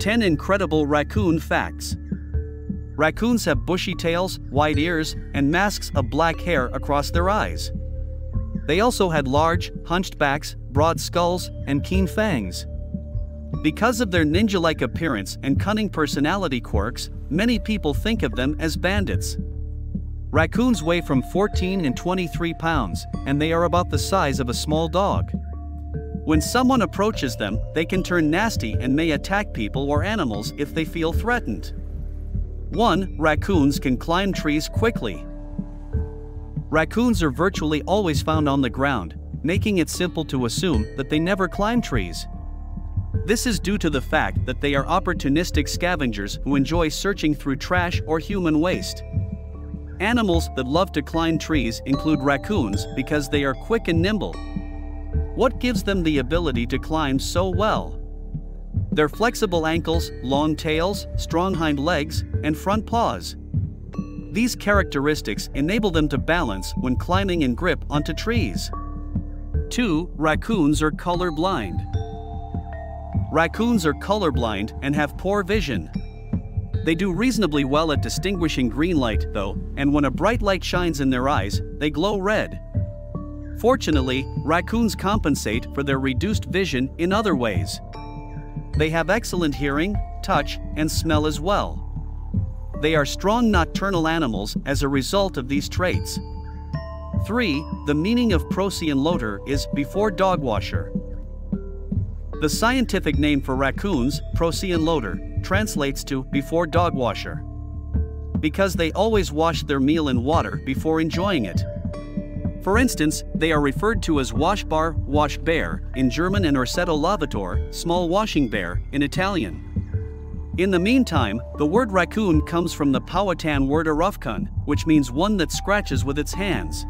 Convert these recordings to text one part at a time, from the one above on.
10 Incredible Raccoon Facts Raccoons have bushy tails, wide ears, and masks of black hair across their eyes. They also had large, hunched backs, broad skulls, and keen fangs. Because of their ninja like appearance and cunning personality quirks, many people think of them as bandits. Raccoons weigh from 14 and 23 pounds, and they are about the size of a small dog. When someone approaches them, they can turn nasty and may attack people or animals if they feel threatened. 1. Raccoons can climb trees quickly. Raccoons are virtually always found on the ground, making it simple to assume that they never climb trees. This is due to the fact that they are opportunistic scavengers who enjoy searching through trash or human waste. Animals that love to climb trees include raccoons because they are quick and nimble. What gives them the ability to climb so well? Their flexible ankles, long tails, strong hind legs, and front paws. These characteristics enable them to balance when climbing and grip onto trees. 2. Raccoons are colorblind. Raccoons are colorblind and have poor vision. They do reasonably well at distinguishing green light, though, and when a bright light shines in their eyes, they glow red. Fortunately, raccoons compensate for their reduced vision in other ways. They have excellent hearing, touch, and smell as well. They are strong nocturnal animals as a result of these traits. 3. The meaning of Procyon lotor is before dog washer. The scientific name for raccoons, Procyon lotor, translates to before dog washer. Because they always wash their meal in water before enjoying it. For instance, they are referred to as washbar, wash bear in German and orsetto lavator, small washing bear in Italian. In the meantime, the word raccoon comes from the Powhatan word aroughcun, which means one that scratches with its hands.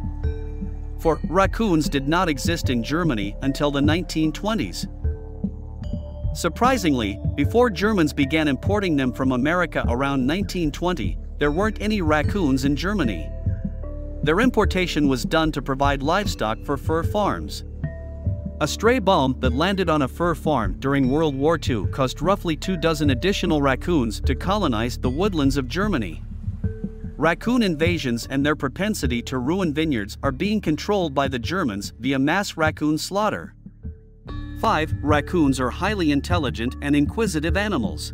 For raccoons did not exist in Germany until the 1920s. Surprisingly, before Germans began importing them from America around 1920, there weren't any raccoons in Germany. Their importation was done to provide livestock for fur farms. A stray bomb that landed on a fur farm during World War II caused roughly two dozen additional raccoons to colonize the woodlands of Germany. Raccoon invasions and their propensity to ruin vineyards are being controlled by the Germans via mass raccoon slaughter. 5. Raccoons are highly intelligent and inquisitive animals.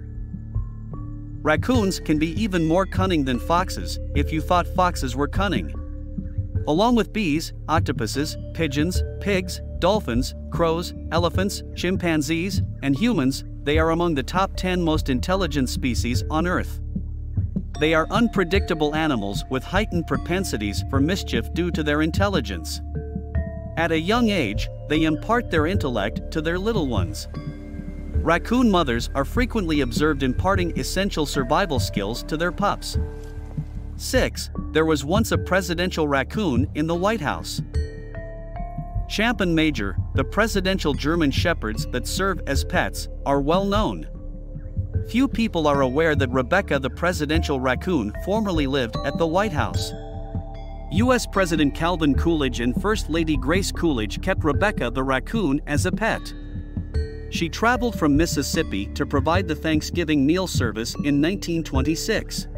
Raccoons can be even more cunning than foxes if you thought foxes were cunning. Along with bees, octopuses, pigeons, pigs, dolphins, crows, elephants, chimpanzees, and humans, they are among the top 10 most intelligent species on Earth. They are unpredictable animals with heightened propensities for mischief due to their intelligence. At a young age, they impart their intellect to their little ones. Raccoon mothers are frequently observed imparting essential survival skills to their pups. 6. There was once a presidential raccoon in the White House. Champ and Major, the presidential German shepherds that serve as pets, are well known. Few people are aware that Rebecca the presidential raccoon formerly lived at the White House. U.S. President Calvin Coolidge and First Lady Grace Coolidge kept Rebecca the raccoon as a pet. She traveled from Mississippi to provide the Thanksgiving meal service in 1926.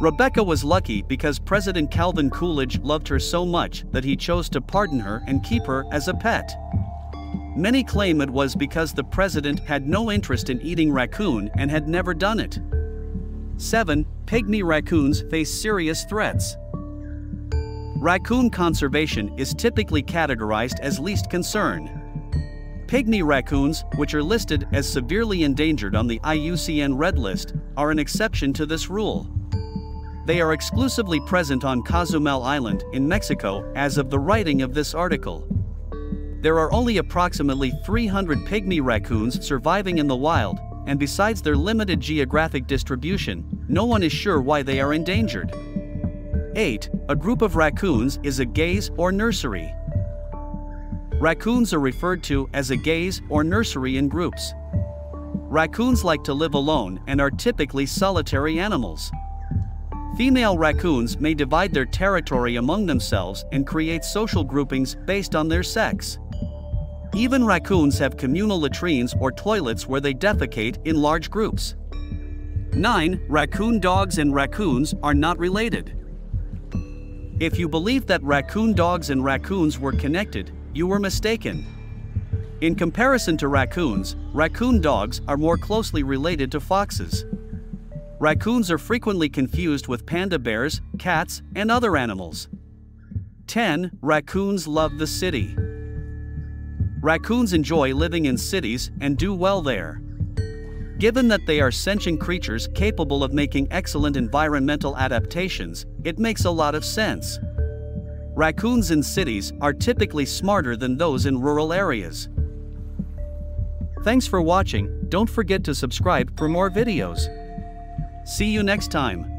Rebecca was lucky because President Calvin Coolidge loved her so much that he chose to pardon her and keep her as a pet. Many claim it was because the president had no interest in eating raccoon and had never done it. 7. Pygmy raccoons face serious threats. Raccoon conservation is typically categorized as least concern. Pygmy raccoons, which are listed as severely endangered on the IUCN Red List, are an exception to this rule. They are exclusively present on Cozumel Island in Mexico as of the writing of this article. There are only approximately 300 pygmy raccoons surviving in the wild, and besides their limited geographic distribution, no one is sure why they are endangered. 8. A group of raccoons is a gaze or nursery. Raccoons are referred to as a gaze or nursery in groups. Raccoons like to live alone and are typically solitary animals. Female raccoons may divide their territory among themselves and create social groupings based on their sex. Even raccoons have communal latrines or toilets where they defecate in large groups. 9. Raccoon dogs and raccoons are not related. If you believe that raccoon dogs and raccoons were connected, you were mistaken. In comparison to raccoons, raccoon dogs are more closely related to foxes. Raccoons are frequently confused with panda bears, cats, and other animals. 10. Raccoons love the city. Raccoons enjoy living in cities and do well there. Given that they are sentient creatures capable of making excellent environmental adaptations, it makes a lot of sense. Raccoons in cities are typically smarter than those in rural areas. Thanks for watching, don't forget to subscribe for more videos. See you next time.